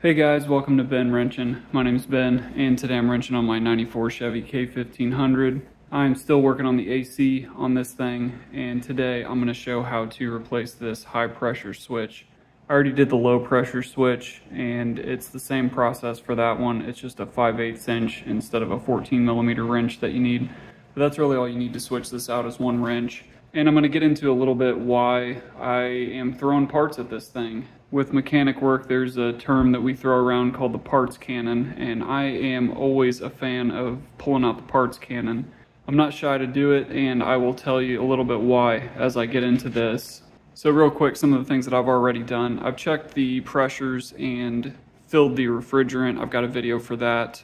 Hey guys, welcome to Ben Wrenchin'. My name is Ben, and today I'm wrenching on my 94 Chevy K1500. I'm still working on the AC on this thing, and today I'm going to show how to replace this high pressure switch. I already did the low pressure switch, and it's the same process for that one. It's just a 5 8 inch instead of a 14 millimeter wrench that you need. But that's really all you need to switch this out is one wrench. And I'm going to get into a little bit why I am throwing parts at this thing with mechanic work, there's a term that we throw around called the parts cannon, and I am always a fan of pulling out the parts cannon. I'm not shy to do it, and I will tell you a little bit why as I get into this. So real quick, some of the things that I've already done. I've checked the pressures and filled the refrigerant. I've got a video for that.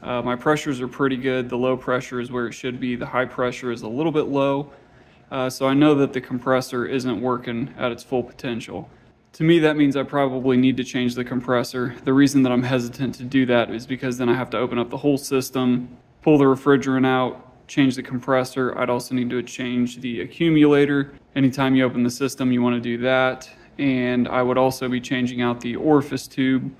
Uh, my pressures are pretty good. The low pressure is where it should be. The high pressure is a little bit low. Uh, so I know that the compressor isn't working at its full potential. To me, that means I probably need to change the compressor. The reason that I'm hesitant to do that is because then I have to open up the whole system, pull the refrigerant out, change the compressor. I'd also need to change the accumulator. Anytime you open the system, you want to do that. And I would also be changing out the orifice tube,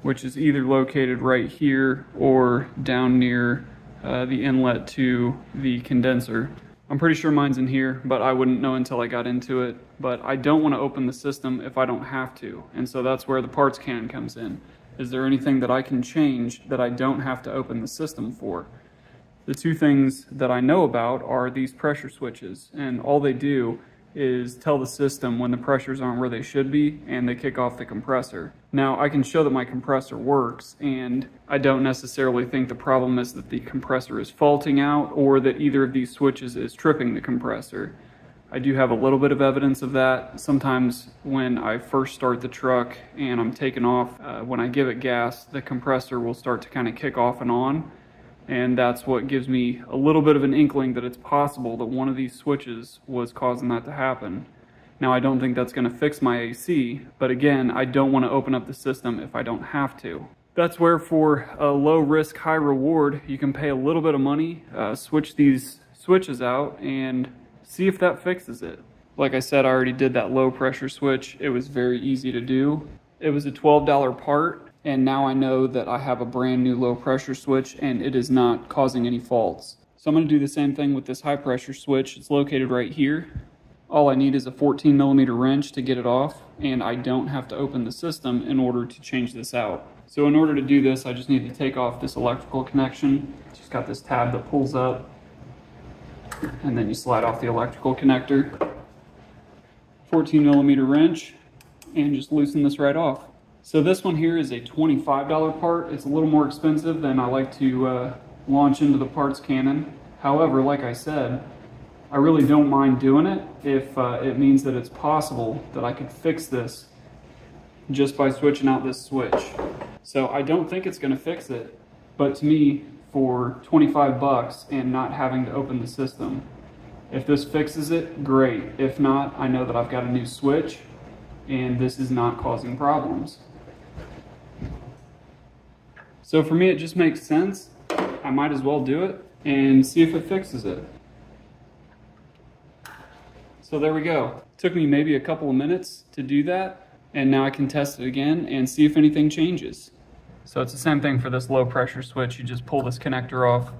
which is either located right here or down near uh, the inlet to the condenser. I'm pretty sure mine's in here, but I wouldn't know until I got into it. But I don't want to open the system if I don't have to. And so that's where the parts cannon comes in. Is there anything that I can change that I don't have to open the system for? The two things that I know about are these pressure switches. And all they do is tell the system when the pressures aren't where they should be and they kick off the compressor. Now I can show that my compressor works and I don't necessarily think the problem is that the compressor is faulting out or that either of these switches is tripping the compressor. I do have a little bit of evidence of that. Sometimes when I first start the truck and I'm taking off, uh, when I give it gas, the compressor will start to kind of kick off and on and that's what gives me a little bit of an inkling that it's possible that one of these switches was causing that to happen. Now I don't think that's going to fix my AC, but again, I don't want to open up the system if I don't have to. That's where for a low risk, high reward, you can pay a little bit of money, uh, switch these switches out, and see if that fixes it. Like I said, I already did that low pressure switch. It was very easy to do. It was a $12 part, and now I know that I have a brand new low pressure switch and it is not causing any faults. So I'm going to do the same thing with this high pressure switch. It's located right here. All I need is a 14 millimeter wrench to get it off and I don't have to open the system in order to change this out. So in order to do this, I just need to take off this electrical connection. Just got this tab that pulls up and then you slide off the electrical connector. 14 millimeter wrench and just loosen this right off. So this one here is a $25 part. It's a little more expensive than I like to uh, launch into the parts cannon. However, like I said, I really don't mind doing it if uh, it means that it's possible that I could fix this just by switching out this switch. So I don't think it's gonna fix it, but to me, for 25 bucks and not having to open the system, if this fixes it, great. If not, I know that I've got a new switch and this is not causing problems. So for me, it just makes sense. I might as well do it and see if it fixes it. So there we go. It took me maybe a couple of minutes to do that, and now I can test it again and see if anything changes. So it's the same thing for this low pressure switch. You just pull this connector off,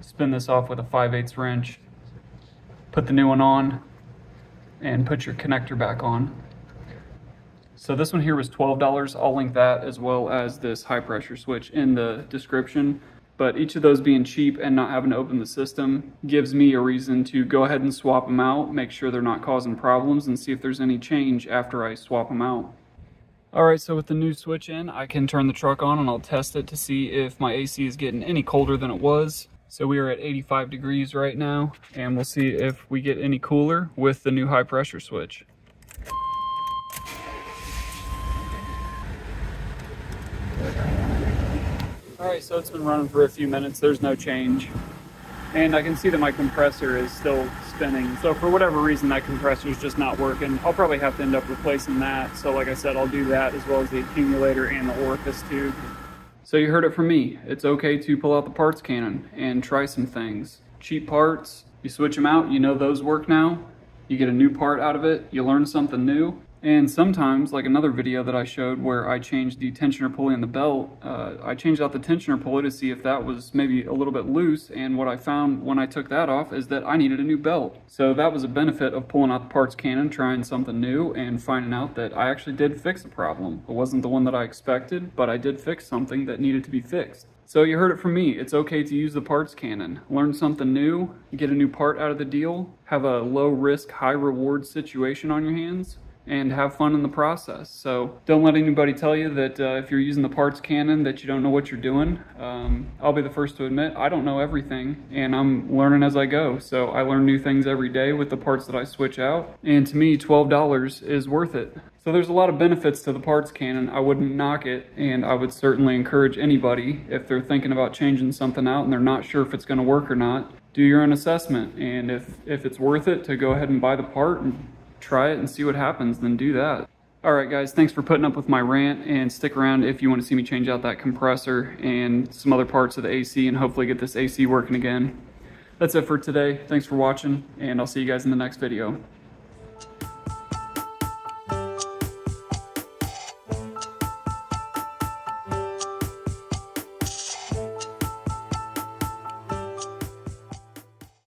spin this off with a 5 8 wrench, put the new one on, and put your connector back on. So this one here was $12. I'll link that as well as this high pressure switch in the description. But each of those being cheap and not having to open the system gives me a reason to go ahead and swap them out, make sure they're not causing problems and see if there's any change after I swap them out. All right, so with the new switch in, I can turn the truck on and I'll test it to see if my AC is getting any colder than it was. So we are at 85 degrees right now, and we'll see if we get any cooler with the new high pressure switch. So it's been running for a few minutes. There's no change. And I can see that my compressor is still spinning. So for whatever reason, that compressor is just not working. I'll probably have to end up replacing that. So like I said, I'll do that as well as the accumulator and the orifice tube. So you heard it from me. It's okay to pull out the parts cannon and try some things. Cheap parts, you switch them out, you know those work now. You get a new part out of it, you learn something new, And sometimes, like another video that I showed where I changed the tensioner pulley in the belt, uh, I changed out the tensioner pulley to see if that was maybe a little bit loose. And what I found when I took that off is that I needed a new belt. So that was a benefit of pulling out the parts cannon, trying something new, and finding out that I actually did fix a problem. It wasn't the one that I expected, but I did fix something that needed to be fixed. So you heard it from me. It's okay to use the parts cannon. Learn something new, get a new part out of the deal, have a low risk, high reward situation on your hands, and have fun in the process. So don't let anybody tell you that uh, if you're using the parts cannon that you don't know what you're doing. Um, I'll be the first to admit I don't know everything and I'm learning as I go. So I learn new things every day with the parts that I switch out. And to me, $12 is worth it. So there's a lot of benefits to the parts cannon. I wouldn't knock it and I would certainly encourage anybody if they're thinking about changing something out and they're not sure if it's gonna work or not, do your own assessment. And if, if it's worth it to go ahead and buy the part and try it and see what happens, then do that. All right, guys, thanks for putting up with my rant and stick around if you want to see me change out that compressor and some other parts of the AC and hopefully get this AC working again. That's it for today. Thanks for watching and I'll see you guys in the next video.